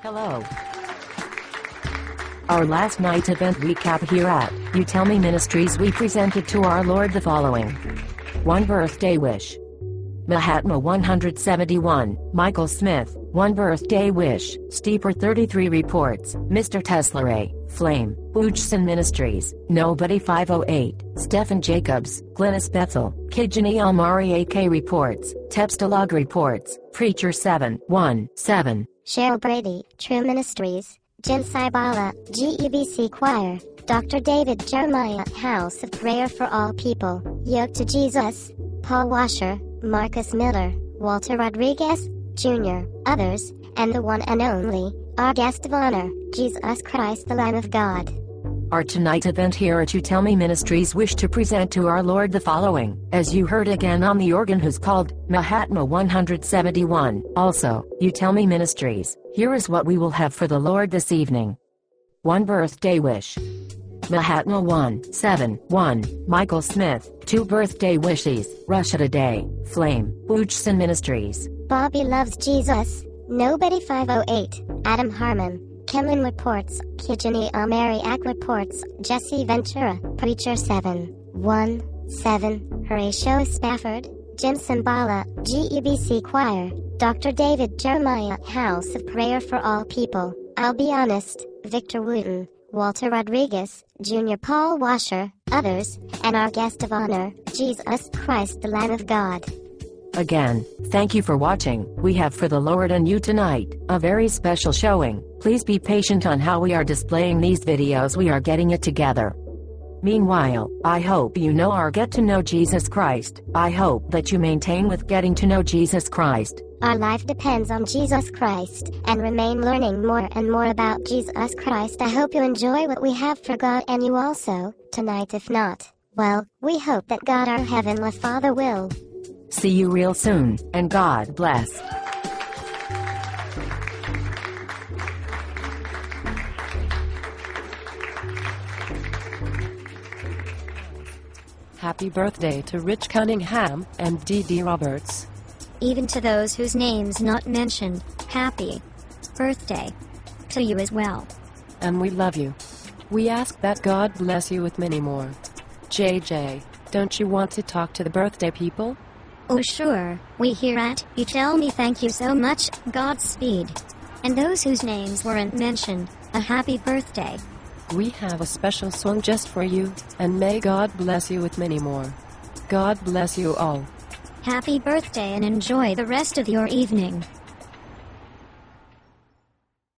Hello. Our last night event recap here at You Tell Me Ministries we presented to our Lord the following. One birthday wish. Mahatma 171, Michael Smith, one birthday wish, Steeper 33 reports, Mr. Tesla A, Flame, Bujson Ministries, Nobody 508, Stephen Jacobs, Glennis Bethel, Kijani Almari AK reports, Tepstalog reports, Preacher 7, 1, 7, Cheryl Brady, True Ministries, Jim Cymbala, GEBC Choir, Dr. David Jeremiah, House of Prayer for All People, Yoke to Jesus, Paul Washer, Marcus Miller, Walter Rodriguez, Jr., others, and the one and only, our guest of honor, Jesus Christ the Lamb of God. Our tonight event here at You Tell Me Ministries wish to present to our Lord the following, as you heard again on the organ who's called Mahatma 171. Also, You Tell Me Ministries, here is what we will have for the Lord this evening. One birthday wish. Mahatma 171, Michael Smith, two birthday wishes, Russia Today, Flame, Bujson Ministries. Bobby loves Jesus, Nobody 508, Adam Harmon, Kimlin reports, Kijani Amari Ak reports, Jesse Ventura, Preacher 7, 1, 7, Horatio Spafford, Jim Cymbala, GEBC Choir, Dr. David Jeremiah, House of Prayer for All People, I'll Be Honest, Victor Wooten, Walter Rodriguez, Jr. Paul Washer, others, and our guest of honor, Jesus Christ the Lamb of God. Again, thank you for watching. We have for the Lord and you tonight, a very special showing. Please be patient on how we are displaying these videos we are getting it together. Meanwhile, I hope you know our Get to Know Jesus Christ. I hope that you maintain with getting to know Jesus Christ. Our life depends on Jesus Christ, and remain learning more and more about Jesus Christ. I hope you enjoy what we have for God and you also, tonight if not. Well, we hope that God our Heavenly Father will. See you real soon, and God bless. Happy birthday to Rich Cunningham and Dee Dee Roberts. Even to those whose names not mentioned, happy birthday to you as well. And we love you. We ask that God bless you with many more. JJ, don't you want to talk to the birthday people? Oh sure, we here at You Tell Me thank you so much, Godspeed. And those whose names weren't mentioned, a happy birthday. We have a special song just for you, and may God bless you with many more. God bless you all. Happy birthday and enjoy the rest of your evening.